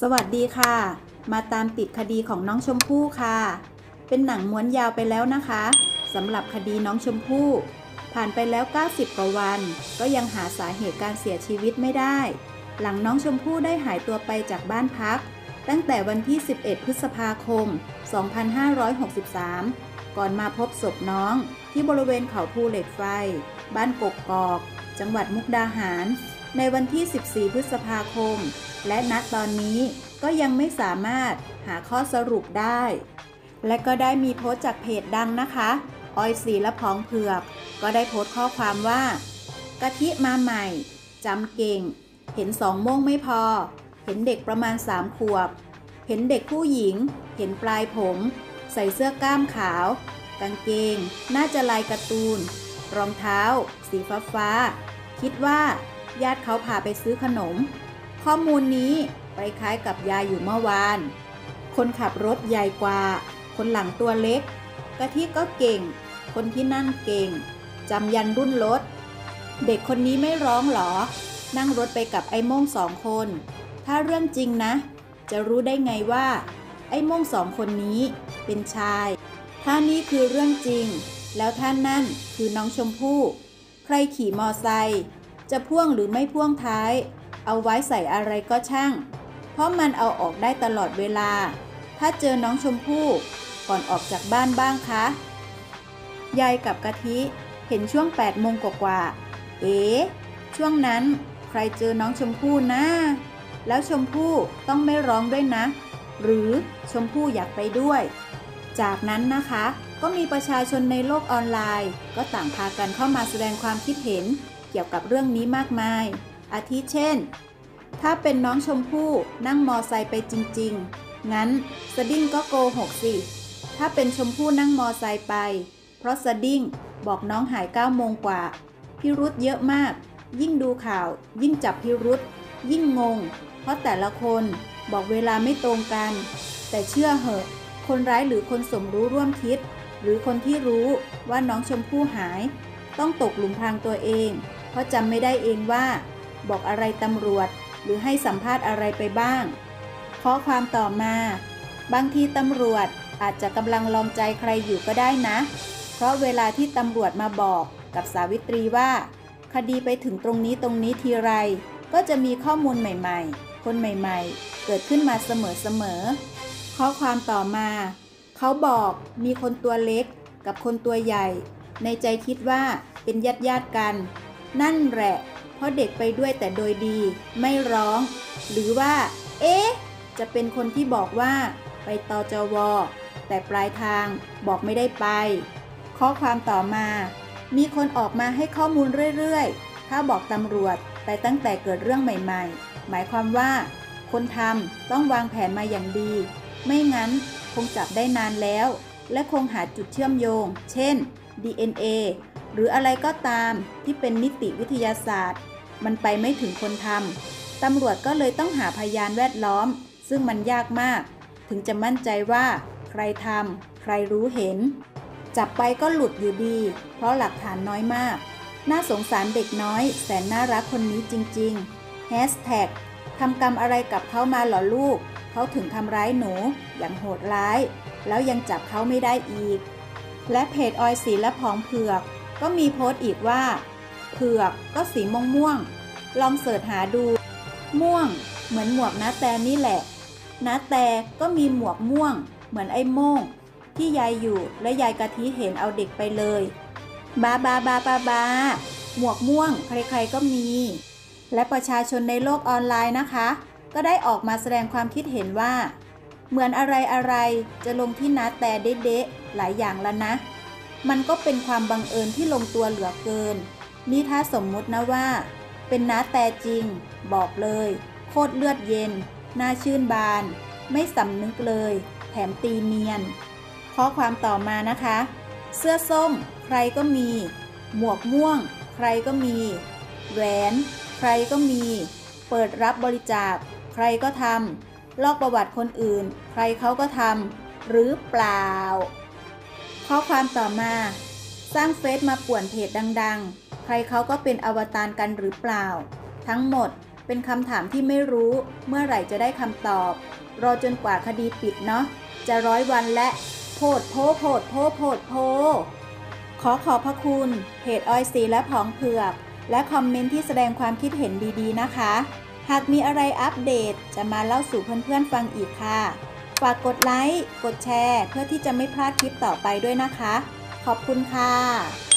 สวัสดีค่ะ มาตามติดคดีของน้องชมพู่ค่ะ เป็นหนังม้วนยาวไปแล้วนะคะสำหรับคดีน้องชมพู่ ผ่านไปแล้ว 90 กว่าวัน ก็ยังหาสาเหตุการเสียชีวิตไม่ได้ หลังน้องชมพู่ได้หายตัวไปจากบ้านพัก ตั้งแต่วันที่ 11 พฤษภาคม 2563 ก่อนมาพบศพน้องที่บริเวณเขาภูเหล็กไฟ บ้านกกกอก จังหวัดมุกดาหาร ในวันที่ 14 พฤษภาคม และณตอนนี้ก็ยังไม่สามารถหาข้อสรุปได้ และก็ได้มีโพสต์จากเพจดังนะคะออยสีและพองเผือก ก็ได้โพสต์ข้อความว่ากะทิมาใหม่จำเก่ง เห็นสองโมงไม่พอ เห็นเด็กประมาณสามขวบ เห็นเด็กผู้หญิง เห็นปลายผม ใส่เสื้อกล้ามขาว กางเกง น่าจะลายการ์ตูน รองเท้า สีฟ้าฟ้า คิดว่าญาติเขาพาไปซื้อขนม ข้อมูลนี้ไปคล้ายกับยายอยู่เมื่อวาน คนขับรถใหญ่กว่า คนหลังตัวเล็ก กะทิก็เก่ง คนที่นั่งเก่ง จำยันรุ่นรถ เด็กคนนี้ไม่ร้องหรอ นั่งรถไปกับไอ้โม่งสองคน ถ้าเรื่องจริงนะ จะรู้ได้ไงว่า ไอ้โม่งสองคนนี้เป็นชาย ถ้านี่คือเรื่องจริง แล้วท่านนั่นคือน้องชมพู่ ใครขี่มอไซค์จะพ่วงหรือไม่พ่วงท้าย เอาไว้ใส่อะไรก็ช่าง เพราะมันเอาออกได้ตลอดเวลา ถ้าเจอน้องชมพู่ก่อนออกจากบ้านบ้างคะ ยายกับกะทิเห็นช่วง8โมงกว่าๆเอ๋ช่วงนั้นใครเจอน้องชมพู่นะแล้วชมพู่ต้องไม่ร้องด้วยนะ หรือชมพู่อยากไปด้วย จากนั้นนะคะ ก็มีประชาชนในโลกออนไลน์ ก็ต่างพากันเข้ามาแสดงความคิดเห็นเกี่ยวกับเรื่องนี้มากมาย อาทิเช่น ถ้าเป็นน้องชมพู่นั่งมอไซค์ไปจริง ๆ งั้นสดิ้งก็โกหกสิ ถ้าเป็นชมพู่นั่งมอไซค์ไป เพราะสดิ้งบอกน้องหาย9โมงกว่า พิรุษเยอะมาก ยิ่งดูข่าว ยิ่งจับพิรุษ ยิ่งงง เพราะแต่ละคนบอกเวลาไม่ตรงกัน แต่เชื่อเหอะ คนร้ายหรือคนสมรู้ร่วมคิด หรือคนที่รู้ว่าน้องชมพู่หาย ต้องตกหลุมพรางตัวเอง เพราะจำไม่ได้เองว่า บอกอะไรตำรวจ หรือให้สัมภาษณ์อะไรไปบ้าง ข้อความต่อมา บางทีตำรวจอาจจะกำลังลองใจใครอยู่ก็ได้นะ เพราะเวลาที่ตำรวจมาบอกกับสาวิตรีว่า คดีไปถึงตรงนี้ตรงนี้ทีไร ก็จะมีข้อมูลใหม่ๆ คนใหม่ๆ เกิดขึ้นมาเสมอๆ ข้อความต่อมา เขาบอกมีคนตัวเล็กกับคนตัวใหญ่ ในใจคิดว่าเป็นญาติญาติๆกัน นั่นแหละ เพราะเด็กไปด้วยแต่โดยดี ไม่ร้อง หรือว่า เอ๊ะ จะเป็นคนที่บอกว่า ไปตอจว แต่ปลายทางบอกไม่ได้ไป ข้อความต่อมา มีคนออกมาให้ข้อมูลเรื่อยๆ ถ้าบอกตำรวจไปตั้งแต่เกิดเรื่องใหม่ๆ หมายความว่า คนทำต้องวางแผนมาอย่างดี ไม่งั้นคงจับได้นานแล้ว และคงหาจุดเชื่อมโยง เช่น DNA หรืออะไรก็ตามที่เป็นนิติวิทยาศาสตร์ มันไปไม่ถึงคนทำตำรวจก็เลยต้องหาพยานแวดล้อม ซึ่งมันยากมาก ถึงจะมั่นใจว่า ใครทำใครรู้เห็น จับไปก็หลุดอยู่ดี เพราะหลักฐานน้อยมาก น่าสงสารเด็กน้อย แสนน่ารักคนนี้จริงๆแฮชแท็กทำกรรมอะไรกับเขามาหรอลูก เขาถึงทำร้ายหนู อย่างโหดร้าย แล้วยังจับเขาไม่ได้อีก และเพจออยสีและผองเผือก ก็มีโพสต์อีกว่า เผือกก็สีม่วงม่วง ลองเสิร์ชหาดู ม่วง เหมือนหมวกนาแตนี่แหละนาแตก็มีหมวกม่วง เหมือนไอ้โม่ง ที่ยายอยู่และยายกะทิเห็นเอาเด็กไปเลย บาบาบาบาบาหมวกม่วง ใครๆก็มี และประชาชนในโลกออนไลน์นะคะ ก็ได้ออกมาแสดงความคิดเห็นว่า เหมือนอะไรอะไรจะลงที่นาแต่เด๊ะๆหลายอย่างแล้วนะ มันก็เป็นความบังเอิญที่ลงตัวเหลือเกิน นี่ถ้าสมมุตินะว่า เป็นน้าแต่จริง บอกเลย โคตรเลือดเย็น น่าชื่นบาน ไม่สำนึกเลย แถมตีเนียน ข้อความต่อมานะคะ เสื้อส้ม ใครก็มี หมวกม่วง ใครก็มี แหวน ใครก็มี เปิดรับบริจาค ใครก็ทำลอกประวัติคนอื่น ใครเขาก็ทำหรือเปล่า ข้อความต่อมา สร้างเฟซมาป่วนเพจดังๆ ใครเขาก็เป็นอวตารกันหรือเปล่า ทั้งหมดเป็นคำถามที่ไม่รู้เมื่อไหร่จะได้คำตอบ รอจนกว่าคดีปิดเนาะจะร้อยวันและโพดโพโพดโพโพดโพ ขอขอบพระคุณเพจออยซีและผองเผือก และคอมเมนต์ที่แสดงความคิดเห็นดีๆนะคะ หากมีอะไรอัปเดตจะมาเล่าสู่เพื่อนๆฟังอีกค่ะ ฝากกดไลค์ กดแชร์ เพื่อที่จะไม่พลาดคลิปต่อไปด้วยนะคะ ขอบคุณค่ะ